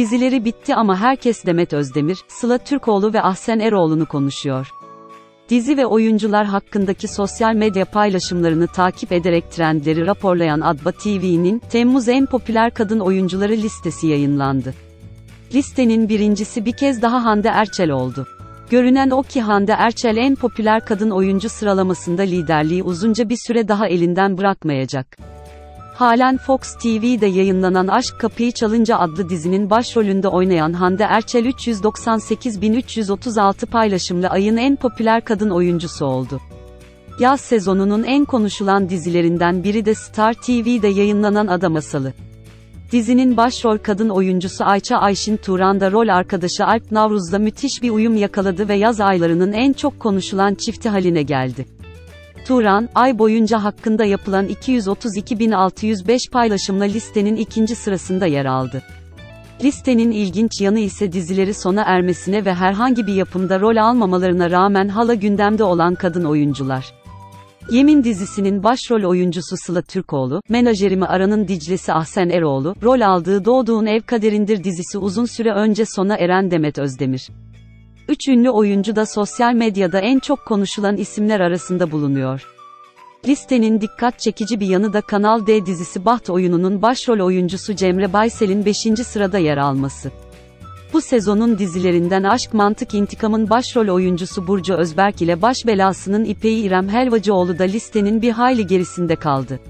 Dizileri bitti ama herkes Demet Özdemir, Sıla Türkoğlu ve Ahsen Eroğlu'nu konuşuyor. Dizi ve oyuncular hakkındaki sosyal medya paylaşımlarını takip ederek trendleri raporlayan Adba TV'nin Temmuz en popüler kadın oyuncuları listesi yayınlandı. Listenin birincisi bir kez daha Hande Erçel oldu. Görünen o ki Hande Erçel en popüler kadın oyuncu sıralamasında liderliği uzunca bir süre daha elinden bırakmayacak. Halen Fox TV'de yayınlanan Aşk Kapıyı Çalınca adlı dizinin başrolünde oynayan Hande Erçel 398.336 paylaşımlı ayın en popüler kadın oyuncusu oldu. Yaz sezonunun en konuşulan dizilerinden biri de Star TV'de yayınlanan Ada Masalı. Dizinin başrol kadın oyuncusu Ayça Ayşin Turan da rol arkadaşı Alp Navruz'la müthiş bir uyum yakaladı ve yaz aylarının en çok konuşulan çifti haline geldi. Turan, ay boyunca hakkında yapılan 232.605 paylaşımla listenin ikinci sırasında yer aldı. Listenin ilginç yanı ise dizileri sona ermesine ve herhangi bir yapımda rol almamalarına rağmen hala gündemde olan kadın oyuncular. Yemin dizisinin başrol oyuncusu Sıla Türkoğlu, menajerimi Aran'ın Diclesi Ahsen Eroğlu, rol aldığı Doğduğun Ev Kaderindir dizisi uzun süre önce sona eren Demet Özdemir. Üç ünlü oyuncu da sosyal medyada en çok konuşulan isimler arasında bulunuyor. Listenin dikkat çekici bir yanı da Kanal D dizisi Baht oyununun başrol oyuncusu Cemre Baysel'in 5. sırada yer alması. Bu sezonun dizilerinden Aşk Mantık İntikam'ın başrol oyuncusu Burcu Özberk ile baş belasının İpeği İrem Helvacıoğlu da listenin bir hayli gerisinde kaldı.